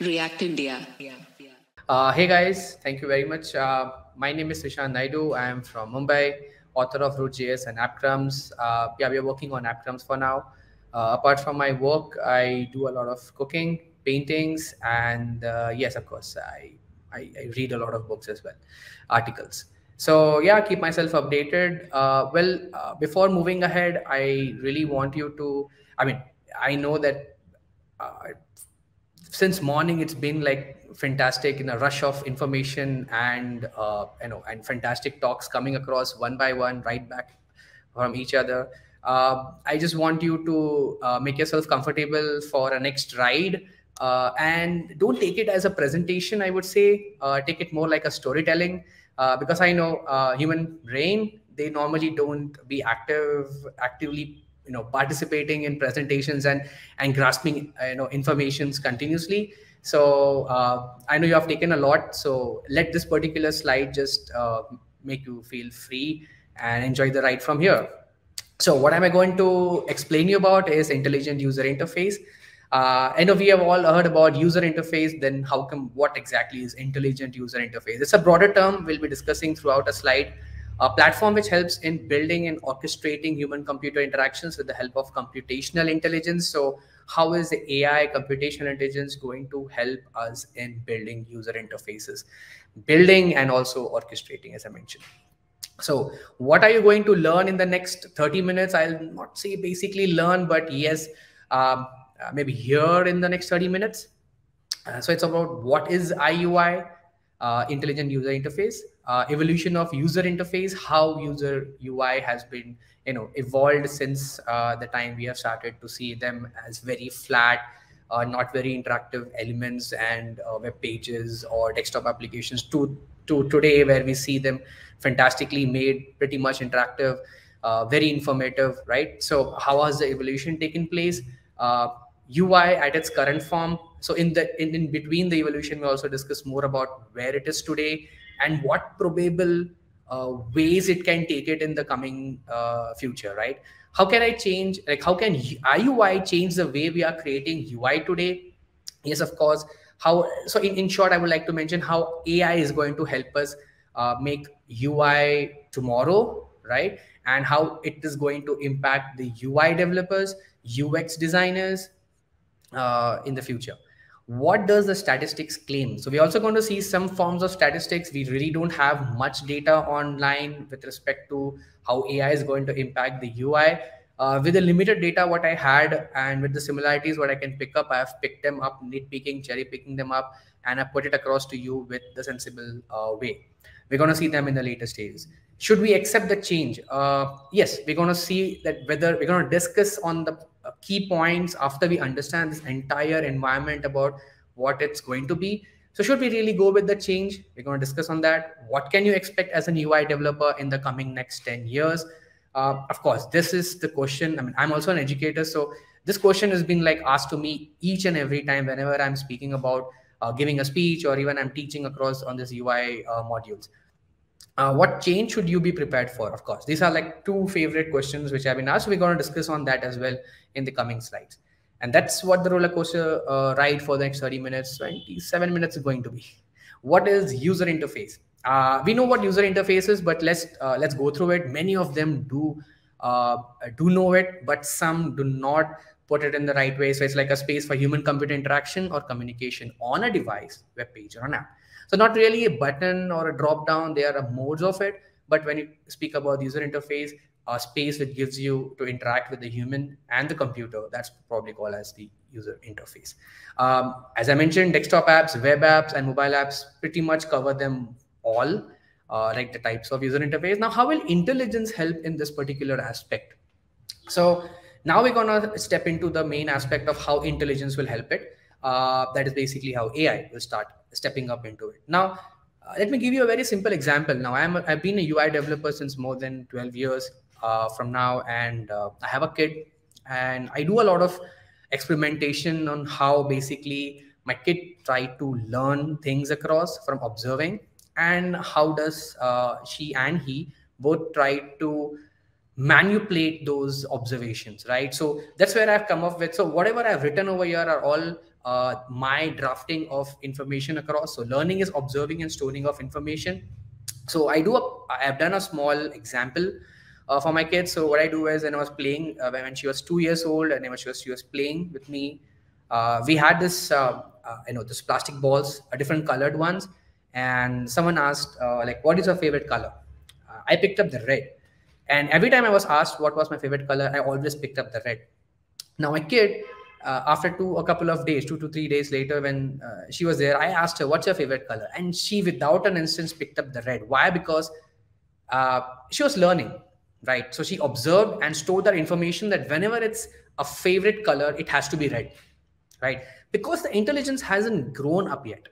React India. Uh, hey guys, thank you very much. Uh, my name is Trishanth Naidu. I am from Mumbai, author of Root.js and AppCrumbs. Uh, yeah, we are working on AppCrumbs for now. Uh, apart from my work, I do a lot of cooking, paintings, and uh, yes, of course, I, I, I read a lot of books as well, articles. So yeah, keep myself updated. Uh, well, before moving ahead, I really want you to. I mean, I know that since morning it's been like fantastic in a rush of information and uh, you know and fantastic talks coming across one by one right back from each other. Uh, i just want you to uh, make yourself comfortable for a next ride. Uh, and don't take it as a presentation i would say. Uh, take it more like a storytelling. Uh, because i know human brain they normally don't be active actively you know participating in presentations and and grasping you know informations continuously so uh, i know you have taken a lot so let this particular slide just uh, make you feel free and enjoy the ride from here so what am i going to explain you about is intelligent user interface uh, I know we have all heard about user interface. Then how come? What exactly is intelligent user interface? It's a broader term we'll be discussing throughout a slide a platform which helps in building and orchestrating human computer interactions with the help of computational intelligence. So how is the ai computational intelligence going to help us in building user interfaces building and also orchestrating as i mentioned? So what are you going to learn in the next 30 minutes? I'll not say basically learn but yes um, uh, maybe here in the next 30 minutes. Uh, so it's about what is iui uh, intelligent user interface uh, evolution of user interface how user ui has been you know evolved since uh, the time we have started to see them as very flat uh, not very interactive elements and uh, web pages or desktop applications. To to today where we see them fantastically made pretty much interactive uh, very informative right? So how has the evolution taken place? Ui at its current form. So in the in, in between the evolution we also discuss more about where it is today and what probable uh, ways it can take it in the coming uh, future right? How can i change like how can iui change the way we are creating ui today? Yes of course. How so in, in short i would like to mention how ai is going to help us uh, make ui tomorrow right? And how it is going to impact the ui developers ux designers uh, in the future what does the statistics claim? So we're also going to see some forms of statistics. We really don't have much data online with respect to how ai is going to impact the ui uh, with the limited data what i had and with the similarities what i can pick up i have picked them up nitpicking cherry picking them up and i put it across to you with the sensible uh, way. We're going to see them in the later stages should we accept the change? Uh, yes we're going to see that whether we're going to discuss on the key points after we understand this entire environment about what it's going to be. So should we really go with the change? We're going to discuss on that. What can you expect as an ui developer in the coming next 10 years? Uh, of course this is the question. I mean i'm also an educator so this question has been like asked to me each and every time whenever i'm speaking about uh, giving a speech or even i'm teaching across on this ui uh, modules uh, what change should you be prepared for? Of course these are like two favorite questions which have been asked. We're going to discuss on that as well in the coming slides. And that's what the roller coaster uh, ride for the next 30 minutes 27 minutes is going to be. What is user interface? Uh, we know what user interface is but let's uh, let's go through it. Many of them do uh, do know it but some do not put it in the right way. So it's like a space for human computer interaction or communication on a device web page or an app so not really a button or a drop down. There are modes of it. But when you speak about user interface, a space which gives you to interact with the human and the computer, that's probably called as the user interface. Um, as I mentioned, desktop apps, web apps, and mobile apps pretty much cover them all, uh, like the types of user interface. Now, how will intelligence help in this particular aspect? So now we're gonna step into the main aspect of how intelligence will help it. Uh, that is basically how AI will start stepping up into it. Now, uh, let me give you a very simple example. Now, I'm a, I've been a UI developer since more than 12 years uh, from now, and uh, I have a kid, and I do a lot of experimentation on how basically my kid try to learn things across from observing, and how does uh, she and he both try to manipulate those observations right so that's where i've come up with so whatever i've written over here are all uh, my drafting of information across. So learning is observing and storing of information. So I do a, I have done a small example uh, for my kids. So what I do is when I was playing uh, when she was two years old and when she was she was playing with me, uh, we had this uh, uh, you know this plastic balls, different colored ones, and someone asked like, "What is your favorite color?" I picked up the red, and every time I was asked what was my favorite color, I always picked up the red. Now my kid uh, after two a couple of days two to three days later when uh, she was there i asked her what's your favorite color? And she without an instance picked up the red. Why? Because uh, she was learning right? So she observed and stored that information that whenever it's a favorite color it has to be red right? Because the intelligence hasn't grown up yet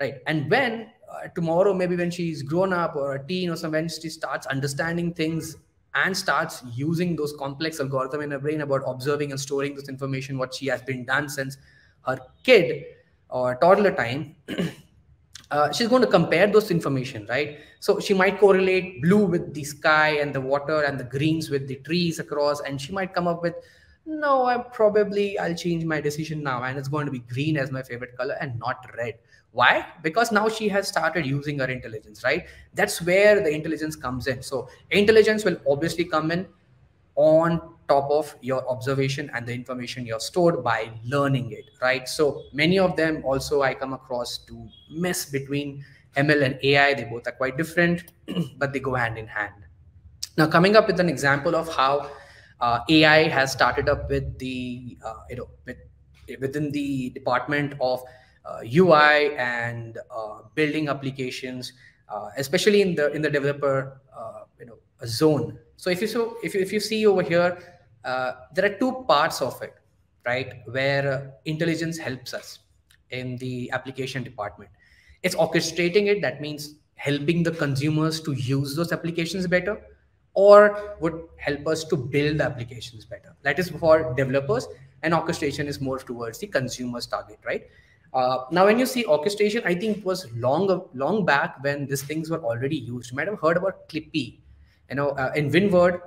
right? And when uh, tomorrow maybe when she's grown up or a teen or some when she starts understanding things and starts using those complex algorithm in her brain about observing and storing this information what she has been done since her kid or toddler time. Uh, she's going to compare those information right? So she might correlate blue with the sky and the water and the greens with the trees across and she might come up with no i probably i'll change my decision now and it's going to be green as my favorite color and not red. Why? Because now she has started using her intelligence right? That's where the intelligence comes in. So intelligence will obviously come in on top of your observation and the information you're stored by learning it right? So many of them also i come across to mess between ml and ai they both are quite different but they go hand in hand. Now coming up with an example of how uh, ai has started up with the uh, you know with, within the department of UI uh, and uh, building applications, uh, especially in the in the developer you know zone. So if you so if you, if you see over here, there are two parts of it, right, where intelligence helps us in the application department. It's orchestrating it. That means helping the consumers to use those applications better or would help us to build applications better. That is for developers, and orchestration is more towards the consumer's target, right? Uh, now, when you see orchestration, I think it was long, long back when these things were already used. You might have heard about Clippy. You know, uh, in WinWord,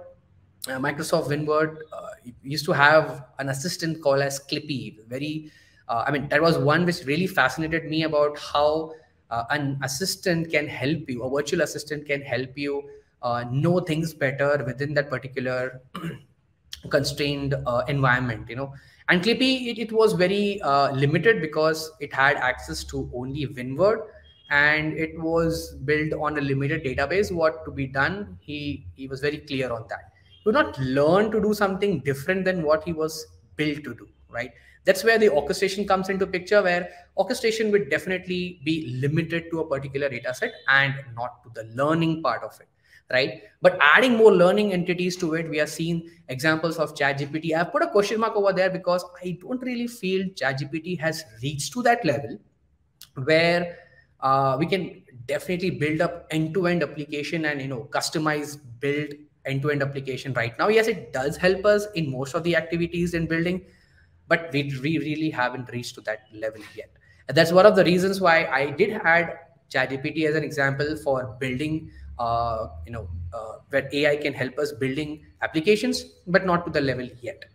uh, Microsoft WinWord uh, used to have an assistant called as Clippy. Very, uh, I mean, that was one which really fascinated me about how uh, an assistant can help you, a virtual assistant can help you know things better within that particular constrained environment. You know, and Clippy, it, it was very uh, limited because it had access to only WinWord and it was built on a limited database. What to be done, he, he was very clear on that. Would not learn to do something different than what he was built to do, right? That's where the orchestration comes into picture, where orchestration would definitely be limited to a particular data set and not to the learning part of it right? But adding more learning entities to it, we are seeing examples of ChatGPT. I've put a question mark over there because I don't really feel ChatGPT has reached to that level where uh, we can definitely build up end-to-end application and you know customize build end-to-end application right now. Yes, it does help us in most of the activities in building, but we really haven't reached to that level yet. And that's one of the reasons why I did add ChatGPT as an example for building uh, you know, uh, where AI can help us building applications, but not to the level yet.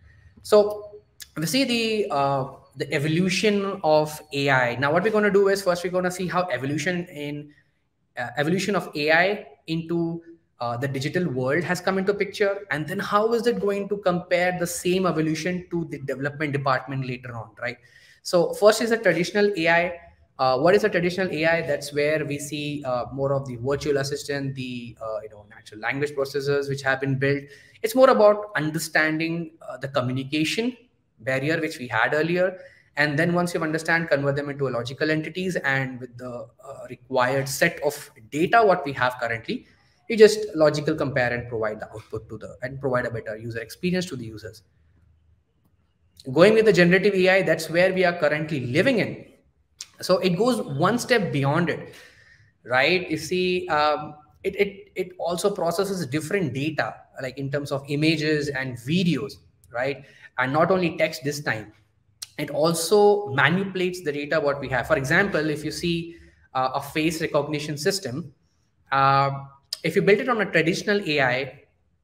So we see the uh, the evolution of AI. Now, what we're going to do is first we're going to see how evolution in uh, evolution of AI into uh, the digital world has come into picture, and then how is it going to compare the same evolution to the development department later on, right? So first is a traditional AI uh, what is a traditional AI? That's where we see uh, more of the virtual assistant, the uh, you know natural language processors which have been built. It's more about understanding uh, the communication barrier which we had earlier, and then once you understand, convert them into logical entities, and with the uh, required set of data what we have currently, you just logical compare and provide the output to the and provide a better user experience to the users. Going with the generative AI, that's where we are currently living in so it goes one step beyond it right? You see um, it, it it also processes different data like in terms of images and videos right? And not only text this time it also manipulates the data what we have. For example if you see uh, a face recognition system uh, if you build it on a traditional ai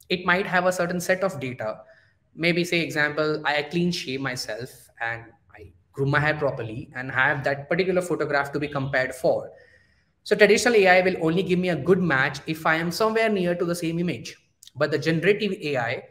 it might have a certain set of data. Maybe say example i clean shave myself and groom my hair properly and have that particular photograph to be compared for. So traditional AI will only give me a good match if I am somewhere near to the same image. But the generative AI,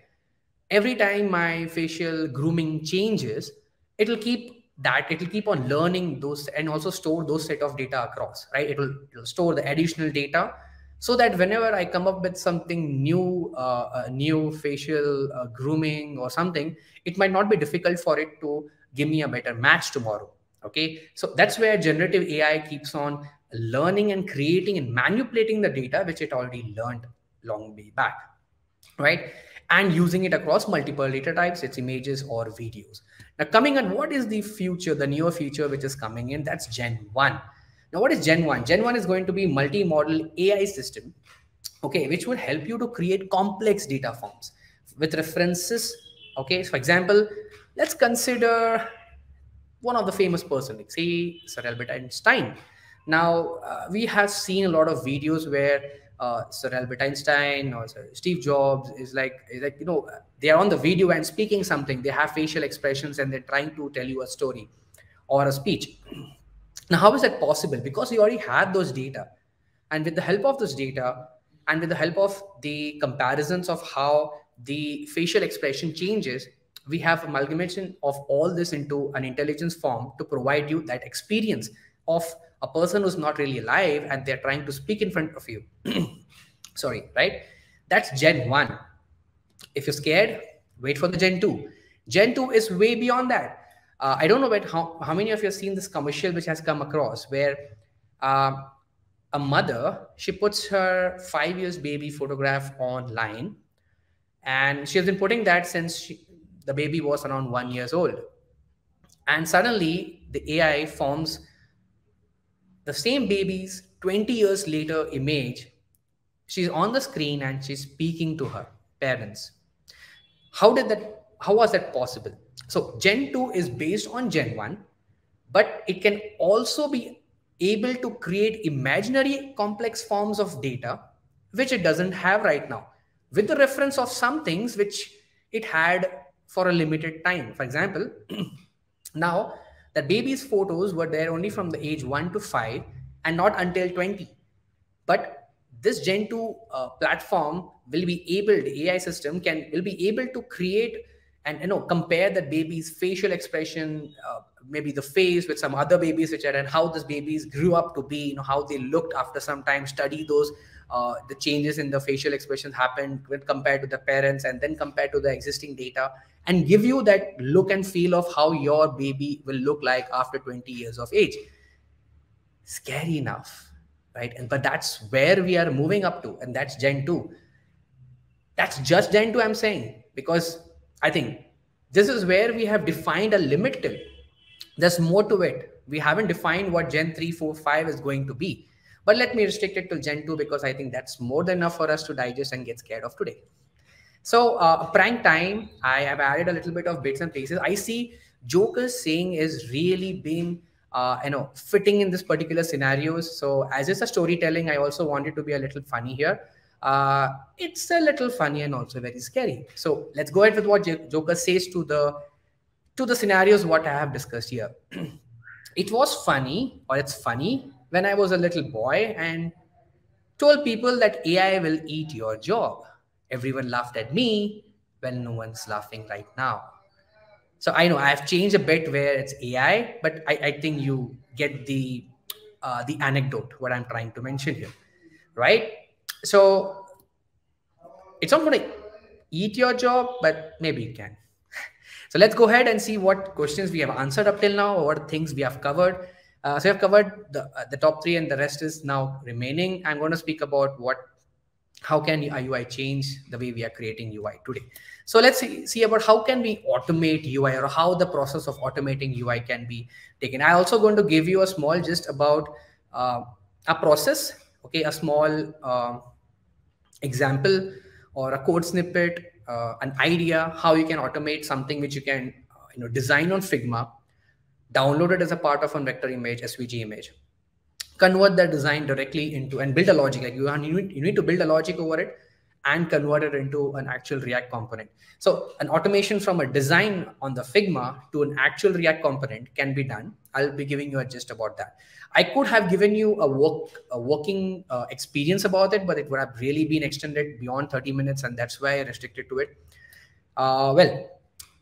every time my facial grooming changes, it'll keep that it'll keep on learning those and also store those set of data across, right? It'll, store the additional data so that whenever I come up with something new, uh, a new facial uh, grooming or something, it might not be difficult for it to give me a better match tomorrow. Okay, so that's where generative AI keeps on learning and creating and manipulating the data which it already learned long way back, right? And using it across multiple data types, its images or videos. Now, coming on, what is the future, the newer feature which is coming in? That's Gen 1 now, what is Gen 1? Gen 1 is going to be multi-model AI system, okay, which will help you to create complex data forms with references. Okay, so for example, let's consider one of the famous person, say Sir Albert Einstein. Now, uh, we have seen a lot of videos where uh, Sir Albert Einstein or Sir Steve Jobs is like, is like, you know, they are on the video and speaking something. They have facial expressions and they're trying to tell you a story or a speech. Now, how is that possible? Because we already had those data. And with the help of those data and with the help of the comparisons of how the facial expression changes, we have amalgamation of all this into an intelligence form to provide you that experience of a person who's not really alive and they're trying to speak in front of you. Sorry, right? That's Gen 1. If you're scared, wait for the Gen 2. Gen 2 is way beyond that uh, I don't know about how, how many of you have seen this commercial which has come across where uh, a mother, she puts her five years baby photograph online and she has been putting that since she, the baby was around one years old. And suddenly the AI forms the same baby's 20 years later image. She's on the screen and she's speaking to her parents. How did that, how was that possible? So Gen 2 is based on Gen 1, but it can also be able to create imaginary complex forms of data, which it doesn't have right now, with the reference of some things which it had for a limited time. For example, now the baby's photos were there only from the age 1 to 5 and not until 20. But this Gen 2 uh, platform will be able, the AI system can will be able to create and you know compare that baby's facial expression uh, maybe the face with some other babies which are and how these babies grew up to be you know how they looked after some time study those uh, the changes in the facial expressions happened when compared to the parents and then compared to the existing data and give you that look and feel of how your baby will look like after 20 years of age scary enough right and but that's where we are moving up to and that's gen 2 that's just gen 2 i'm saying because I think this is where we have defined a limit till. There's more to it. We haven't defined what Gen 3, 4, 5 is going to be. But let me restrict it to Gen 2 because I think that's more than enough for us to digest and get scared of today. So uh, prank time, I have added a little bit of bits and pieces. I see Joker's saying is really being uh, you know fitting in this particular scenarios. So as it's a storytelling, I also wanted to be a little funny here uh, it's a little funny and also very scary. So let's go ahead with what Joker says to the to the scenarios what I have discussed here. it was funny, or it's funny, when I was a little boy and told people that AI will eat your job. Everyone laughed at me when no one's laughing right now. So I know I've changed a bit where it's AI, but I, I think you get the uh, the anecdote what I'm trying to mention here, right? so it's not going to eat your job, but maybe it can. so let's go ahead and see what questions we have answered up till now or what things we have covered. Uh, so have covered the, uh, the top three and the rest is now remaining. I'm going to speak about what, how can UI change the way we are creating UI today. So let's see, see about how can we automate UI or how the process of automating UI can be taken. I'm also going to give you a small gist about uh, a process, okay, a small uh, example or a code snippet, uh, an idea, how you can automate something which you can uh, you know, design on Figma, download it as a part of a vector image, SVG image, convert that design directly into and build a logic. Like you, need, you need to build a logic over it and convert it into an actual React component. So an automation from a design on the Figma to an actual React component can be done. I'll be giving you a gist about that. I could have given you a work a working uh, experience about it, but it would have really been extended beyond 30 minutes, and that's why I restricted to it. Uh, well,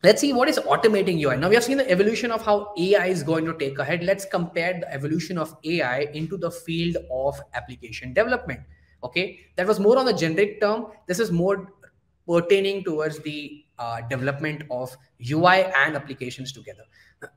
let's see what is automating UI. Now we have seen the evolution of how AI is going to take ahead. Let's compare the evolution of AI into the field of application development. Okay, that was more on the generic term. This is more pertaining towards the uh, development of UI and applications together.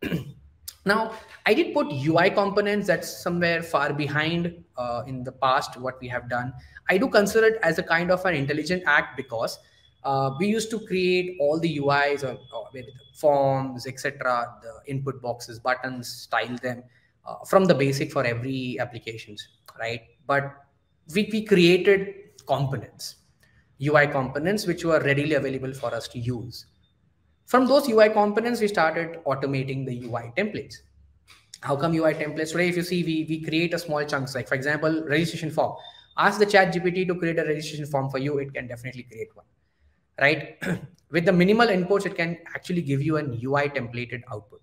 now, I did put UI components that's somewhere far behind uh, in the past what we have done. I do consider it as a kind of an intelligent act because uh, we used to create all the UIs or, or forms, etc., the input boxes, buttons, style them uh, from the basic for every applications, right? But we, we created components, UI components, which were readily available for us to use. From those UI components, we started automating the UI templates. How come UI templates? Today, if you see, we, we create a small chunks, like for example, registration form. Ask the ChatGPT to create a registration form for you. It can definitely create one right? With the minimal inputs, it can actually give you an UI templated output,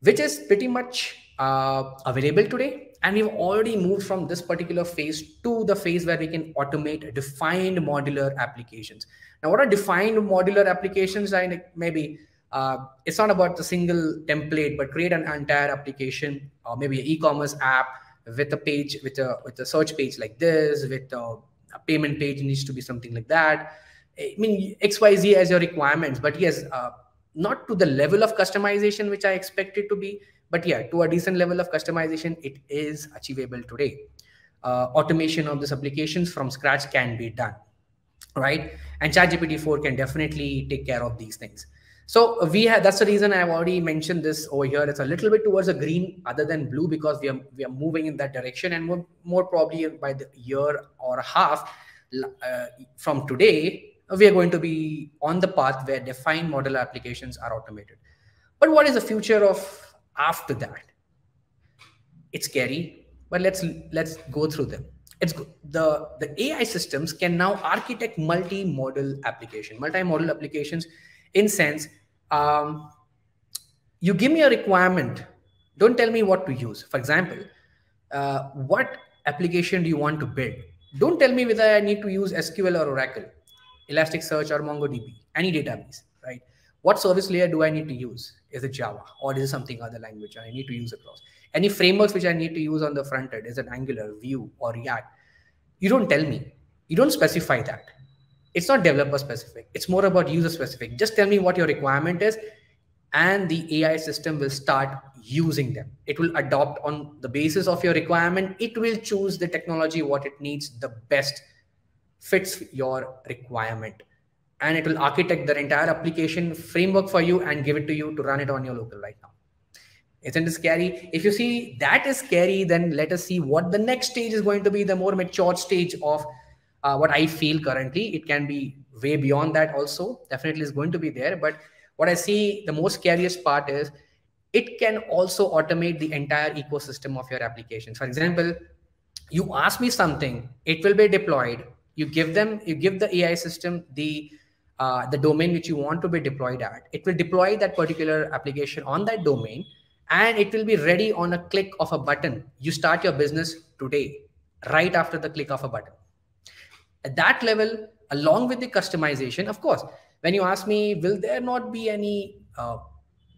which is pretty much uh, available today. And we've already moved from this particular phase to the phase where we can automate defined modular applications. Now, what are defined modular applications? Like maybe uh, it's not about the single template, but create an entire application or maybe an e-commerce app with a page, with a with a search page like this, with a, a payment page needs to be something like that I mean, XYZ as your requirements, but yes, uh, not to the level of customization which I expect it to be, but yeah, to a decent level of customization, it is achievable today. Uh, automation of these applications from scratch can be done, right? And ChatGPT 4 can definitely take care of these things. So we have that's the reason I've already mentioned this over here. It's a little bit towards a green other than blue because we are we are moving in that direction, and more, more probably by the year or a half uh, from today, we are going to be on the path where defined model applications are automated. But what is the future of after that? It's scary, but let's let's go through them. It's the the AI systems can now architect multi-model application, multi-model applications, in sense. Um, you give me a requirement. Don't tell me what to use. For example, uh, what application do you want to build? Don't tell me whether I need to use SQL or Oracle Elasticsearch or MongoDB, any database, right? What service layer do I need to use? Is it Java or is it something other language I need to use across? Any frameworks which I need to use on the front end, is it Angular, Vue, or React? You don't tell me. You don't specify that. It's not developer specific. It's more about user specific. Just tell me what your requirement is, and the AI system will start using them. It will adopt on the basis of your requirement. It will choose the technology, what it needs the best fits your requirement. And it will architect the entire application framework for you and give it to you to run it on your local right now. Isn't it scary? If you see that is scary then let us see what the next stage is going to be the more mature stage of uh, what i feel currently. It can be way beyond that also. Definitely is going to be there. But what i see the most scariest part is it can also automate the entire ecosystem of your application. For example you ask me something it will be deployed you give them you give the ai system the uh, the domain which you want to be deployed at. It will deploy that particular application on that domain and it will be ready on a click of a button. You start your business today right after the click of a button. At that level along with the customization of course when you ask me will there not be any uh,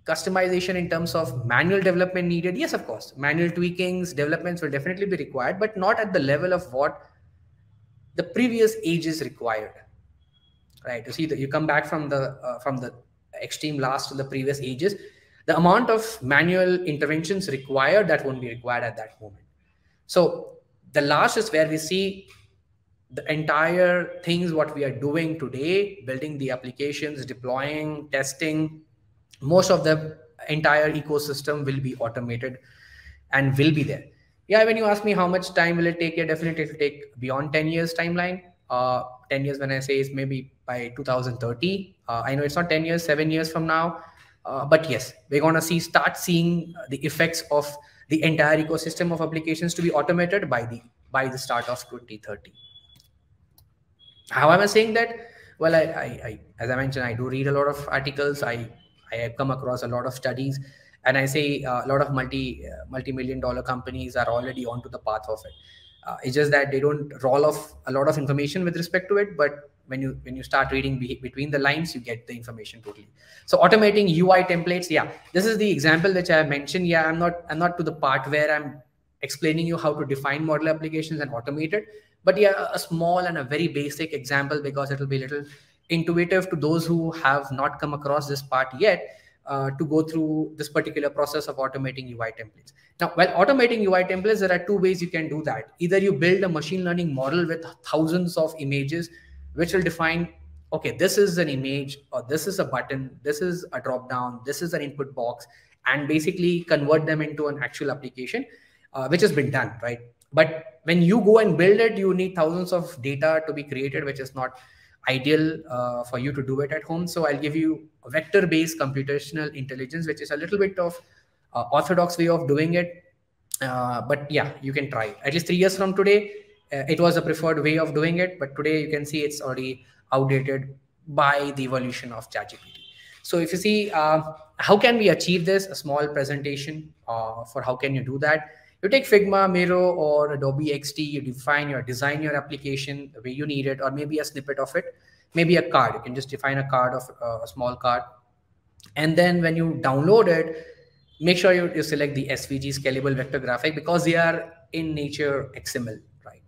customization in terms of manual development needed? Yes of course. Manual tweakings developments will definitely be required but not at the level of what the previous age is required right? You see that you come back from the uh, from the extreme last to the previous ages the amount of manual interventions required that won't be required at that moment. So the last is where we see the entire things what we are doing today building the applications deploying testing most of the entire ecosystem will be automated and will be there yeah when you ask me how much time will it take yeah definitely it will take beyond 10 years timeline. Uh 10 years when i say is maybe by 2030 uh, i know it's not 10 years 7 years from now. Uh, but yes we're going to see start seeing the effects of the entire ecosystem of applications to be automated by the by the start of 2030 How am I saying that? Well, I, I, I as I mentioned, I do read a lot of articles. I I have come across a lot of studies, and I say uh, a lot of multi uh, multi million dollar companies are already onto the path of it. Uh, it's just that they don't roll off a lot of information with respect to it, but when you when you start reading be between the lines you get the information totally. So automating ui templates yeah. This is the example which i mentioned. Yeah i'm not i'm not to the part where i'm explaining you how to define model applications and automate it. But yeah a small and a very basic example because it will be a little intuitive to those who have not come across this part yet uh, to go through this particular process of automating UI templates. Now, while automating UI templates, there are two ways you can do that. Either you build a machine learning model with thousands of images which will define okay this is an image or this is a button this is a drop down this is an input box and basically convert them into an actual application uh, which has been done right but when you go and build it you need thousands of data to be created which is not ideal uh, for you to do it at home so i'll give you a vector based computational intelligence which is a little bit of uh, orthodox way of doing it uh, but yeah you can try at least three years from today uh, it was a preferred way of doing it, but today you can see it's already outdated by the evolution of ChatGPT. So if you see, uh, how can we achieve this? A small presentation uh, for how can you do that? You take Figma, Miro, or Adobe XD, you define your design your application the way you need it, or maybe a snippet of it, maybe a card. You can just define a card of uh, a small card. And then when you download it, make sure you, you select the SVG scalable vector graphic because they are in nature XML right?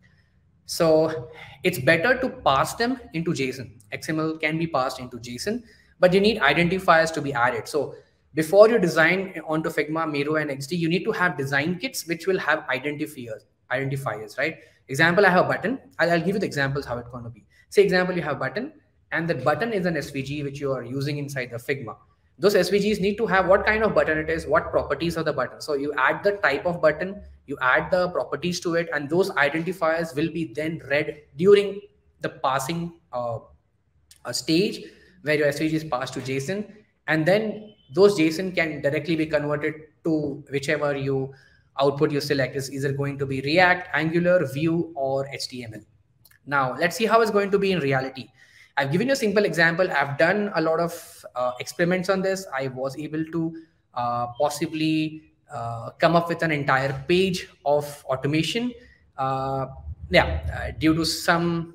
so it's better to pass them into JSON. XML can be passed into JSON, but you need identifiers to be added. So before you design onto Figma, Miro, and XD, you need to have design kits which will have identifiers, identifiers, right? Example, I have a button. I'll, I'll give you the examples how it's going to be. Say example, you have a button, and that button is an SVG which you are using inside the Figma. Those SVGs need to have what kind of button it is, what properties of the button. So you add the type of button, you add the properties to it and those identifiers will be then read during the passing uh, stage where your svg is passed to json and then those json can directly be converted to whichever you output you select is either going to be react angular vue or html now let's see how it's going to be in reality. I've given you a simple example. I've done a lot of uh, experiments on this. I was able to uh, possibly uh, come up with an entire page of automation. Uh, yeah, uh, due to some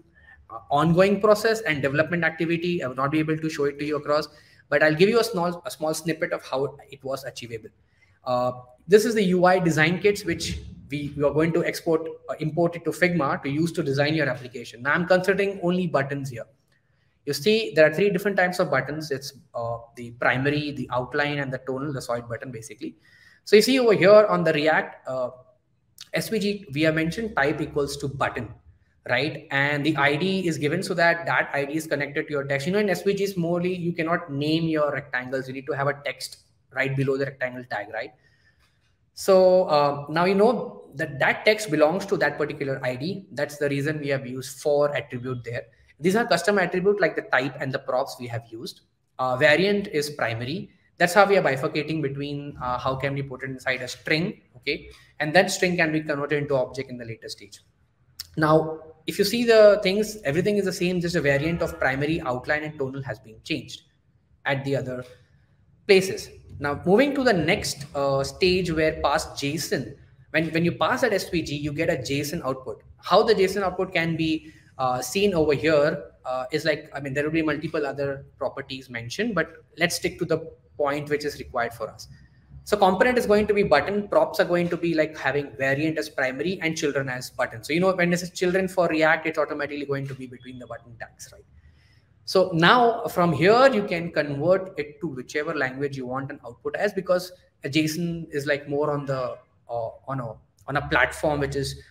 ongoing process and development activity, I will not be able to show it to you across, but I'll give you a small a small snippet of how it was achievable. this is the UI design kits which we, we are going to export uh, import it to Figma to use to design your application. Now I'm considering only buttons here. You see, there are three different types of buttons. It's uh, the primary, the outline, and the tonal, the solid button, basically. So you see over here on the React uh, SVG, we have mentioned type equals to button, right? And the ID is given so that that ID is connected to your text. You know, in svg is morely you cannot name your rectangles. You need to have a text right below the rectangle tag, right? So uh, now you know that that text belongs to that particular ID. That's the reason we have used for attribute there. These are custom attribute like the type and the props we have used. Uh, variant is primary that's how we are bifurcating between uh, how can we put it inside a string okay and that string can be converted into object in the later stage now if you see the things everything is the same just a variant of primary outline and tonal has been changed at the other places now moving to the next uh, stage where pass json when, when you pass that svg you get a json output how the json output can be uh, seen over here uh, is like i mean there will be multiple other properties mentioned but let's stick to the point which is required for us. So component is going to be button. Props are going to be like having variant as primary and children as button. So you know when it is children for React, it's automatically going to be between the button tags, right? So now from here you can convert it to whichever language you want an output as because JSON is like more on the uh, on a on a platform which is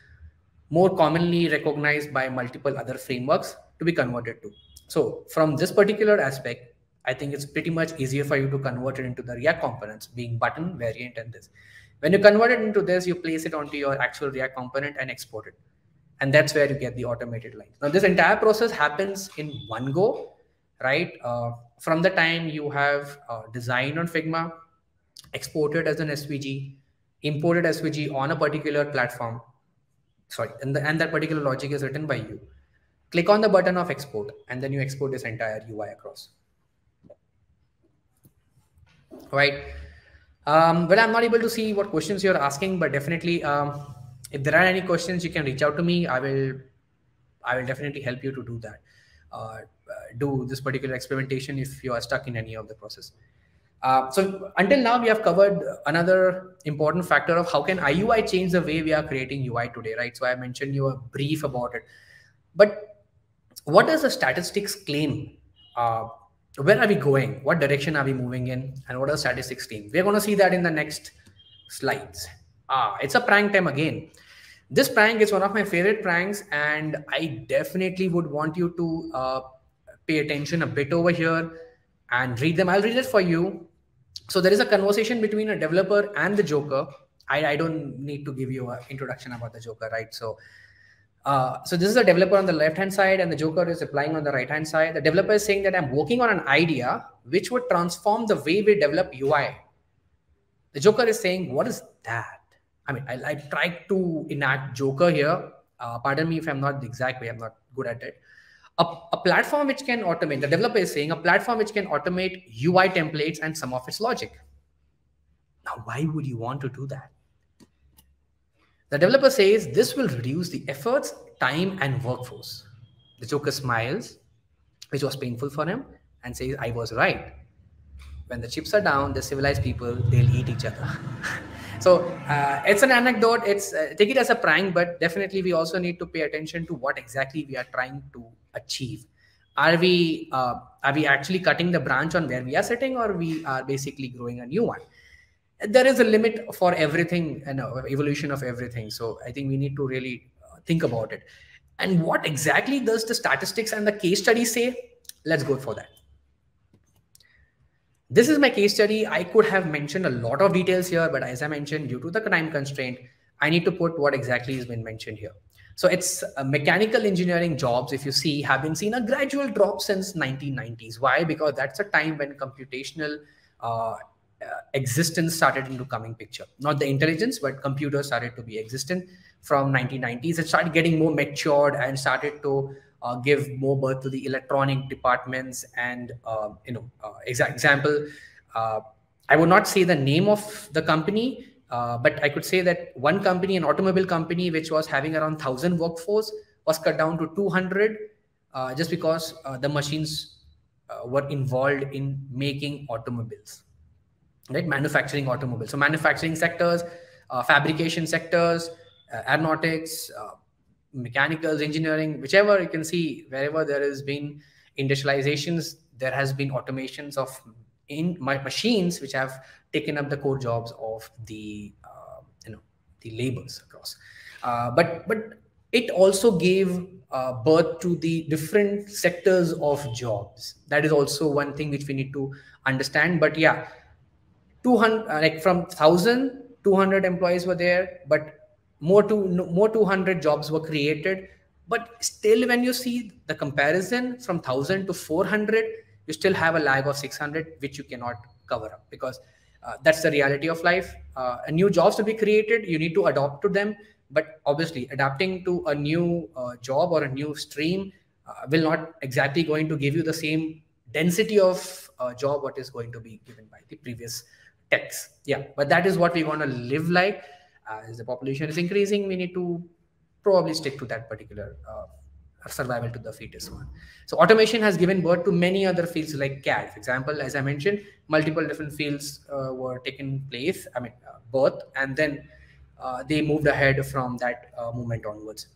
more commonly recognized by multiple other frameworks to be converted to. So from this particular aspect, I think it's pretty much easier for you to convert it into the React components, being button, variant, and this. When you convert it into this, you place it onto your actual React component and export it. And that's where you get the automated lines. Now, this entire process happens in one go, right? Uh, from the time you have uh, designed on Figma, exported as an SVG, imported SVG on a particular platform, sorry, and, the, and that particular logic is written by you click on the button of export, and then you export this entire UI across. Right. Um, but I'm not able to see what questions you're asking, but definitely, um, if there are any questions, you can reach out to me. I will, I will definitely help you to do that. Uh, do this particular experimentation if you are stuck in any of the process. Uh, so until now, we have covered another important factor of how can IUI change the way we are creating UI today, right? So I mentioned you a brief about it, but what does the statistics claim? Uh, where are we going? What direction are we moving in? And what are the statistics claim? We're going to see that in the next slides. Ah, it's a prank time again. This prank is one of my favorite pranks, and I definitely would want you to uh, pay attention a bit over here and read them. I'll read it for you. So there is a conversation between a developer and the Joker. I, I don't need to give you an introduction about the Joker, right? So uh, so this is a developer on the left hand side and the Joker is applying on the right hand side. The developer is saying that I'm working on an idea which would transform the way we develop UI. The Joker is saying, what is that? I mean, I, I tried to enact Joker here. Uh, pardon me if I'm not the exact way, I'm not good at it a, a platform which can automate, the developer is saying a platform which can automate UI templates and some of its logic. Now, why would you want to do that? The developer says this will reduce the efforts, time, and workforce. The Joker smiles, which was painful for him, and says, I was right. When the chips are down, the civilized people, they'll eat each other. so uh, it's an anecdote. It's uh, take it as a prank, but definitely we also need to pay attention to what exactly we are trying to achieve are we uh, are we actually cutting the branch on where we are sitting or we are basically growing a new one there is a limit for everything and uh, evolution of everything. So i think we need to really uh, think about it. And what exactly does the statistics and the case study say? Let's go for that. This is my case study. I could have mentioned a lot of details here but as i mentioned due to the time constraint i need to put what exactly has been mentioned here. So it's uh, mechanical engineering jobs, if you see, have been seen a gradual drop since 1990s. Why? Because that's a time when computational uh, existence started into coming picture. Not the intelligence, but computers started to be existent from 1990s. It started getting more matured and started to uh, give more birth to the electronic departments. And uh, you know, uh, exact example, I would not say the name of the company, uh, but I could say that one company, an automobile company, which was having around 1,000 workforce, was cut down to 200 uh, just because uh, the machines uh, were involved in making automobiles, right? Manufacturing automobiles. So manufacturing sectors, uh, fabrication sectors, aeronautics, mechanicals, engineering, whichever you can see, wherever there has been industrializations, there has been automations of in machines which have taken up the core jobs of the uh, you know the labors across uh, but but it also gave uh, birth to the different sectors of jobs that is also one thing which we need to understand but yeah 200 uh, like from 1000 200 employees were there but more to more 200 jobs were created. But still when you see the comparison from 1000 to 400 you still have a lag of 600 which you cannot cover up because uh, that's the reality of life. Uh, new jobs to be created you need to adopt to them. But obviously adapting to a new uh, job or a new stream uh, will not exactly going to give you the same density of uh, job what is going to be given by the previous techs yeah but that is what we want to live like as the population is increasing we need to probably stick to that particular uh, survival to the fittest one. So automation has given birth to many other fields like CAD. For example, as I mentioned, multiple different fields uh, were taken place, I mean, uh, birth, and then uh, they moved ahead from that uh, movement onwards.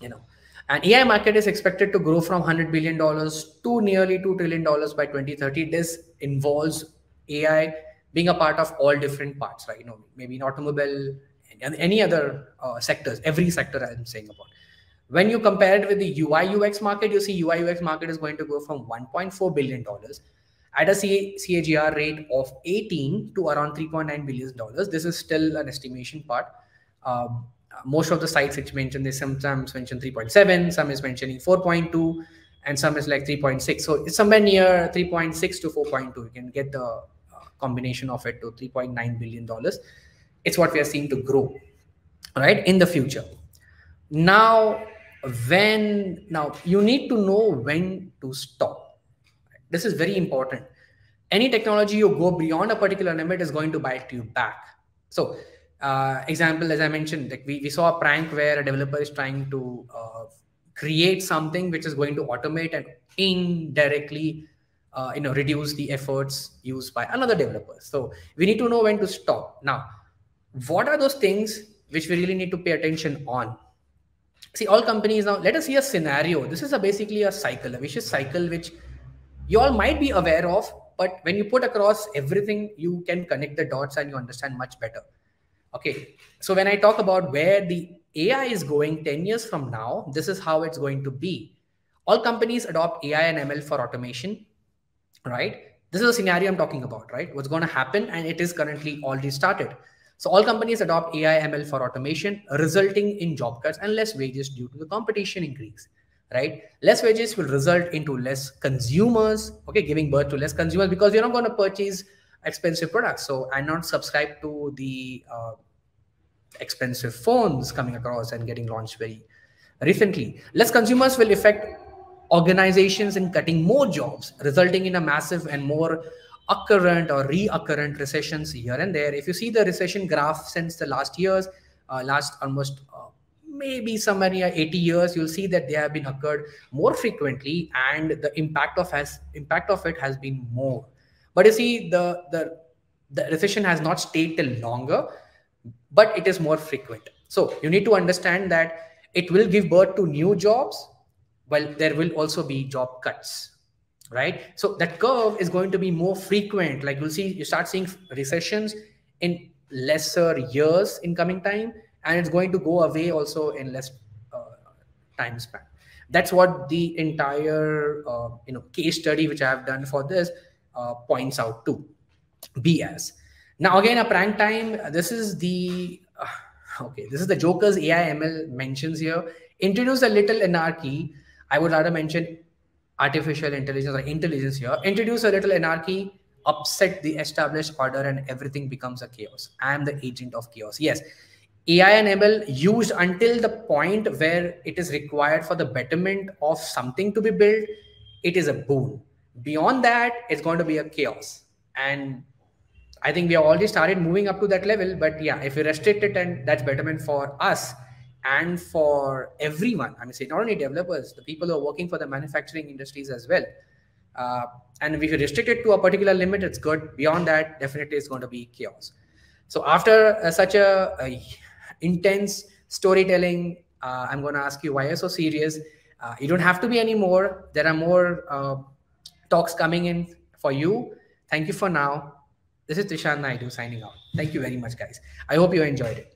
You know, and AI market is expected to grow from 100 billion dollars to nearly 2 trillion dollars by 2030. This involves AI being a part of all different parts, right? You know, maybe in automobile and any other uh, sectors, every sector I'm saying about when you compare it with the UI UX market, you see UI UX market is going to go from 1.4 billion dollars at a CAGR rate of 18 to around 3.9 billion dollars. This is still an estimation part. Um, most of the sites which mention this sometimes mention 3.7, some is mentioning 4.2, and some is like 3.6. So it's somewhere near 3.6 to 4.2. You can get the combination of it to 3.9 billion dollars. It's what we are seeing to grow, right, in the future. Now, when now you need to know when to stop this is very important any technology you go beyond a particular limit is going to bite you back so uh, example as i mentioned like we, we saw a prank where a developer is trying to uh, create something which is going to automate and indirectly uh, you know reduce the efforts used by another developer. So we need to know when to stop. Now what are those things which we really need to pay attention on? See all companies now let us see a scenario. This is a basically a cycle a vicious cycle which you all might be aware of but when you put across everything you can connect the dots and you understand much better. Okay so when i talk about where the ai is going 10 years from now this is how it's going to be. All companies adopt ai and ml for automation right this is a scenario i'm talking about right what's going to happen and it is currently already started so all companies adopt AI ML for automation, resulting in job cuts and less wages due to the competition increase. Right? Less wages will result into less consumers, okay, giving birth to less consumers because you're not going to purchase expensive products. So I not subscribe to the uh, expensive phones coming across and getting launched very recently. Less consumers will affect organizations in cutting more jobs, resulting in a massive and more occurrent or reoccurrent recessions here and there. If you see the recession graph since the last years, uh, last almost uh, maybe somewhere near 80 years, you'll see that they have been occurred more frequently, and the impact of has impact of it has been more. But you see, the the the recession has not stayed till longer, but it is more frequent. So you need to understand that it will give birth to new jobs, while there will also be job cuts right? So that curve is going to be more frequent. Like you'll see, you start seeing recessions in lesser years in coming time, and it's going to go away also in less uh, time span. That's what the entire uh, you know case study which I have done for this uh, points out to be as. Now again, a prank time. This is the uh, okay. This is the Joker's AI ML mentions here. Introduce a little anarchy. I would rather mention artificial intelligence or intelligence here, introduce a little anarchy, upset the established order, and everything becomes a chaos. I am the agent of chaos. Yes, AI ML used until the point where it is required for the betterment of something to be built, it is a boon. Beyond that, it's going to be a chaos. And I think we have already started moving up to that level. But yeah, if we restrict it and that's betterment for us, and for everyone. I mean, say not only developers, the people who are working for the manufacturing industries as well. Uh, and if you restrict it to a particular limit, it's good. Beyond that, definitely it's going to be chaos. So after uh, such a, a, intense storytelling, uh, I'm going to ask you why you're so serious. Uh, you don't have to be anymore. There are more uh, talks coming in for you. Thank you for now. This is Trishanth Naidu signing out. Thank you very much, guys. I hope you enjoyed it.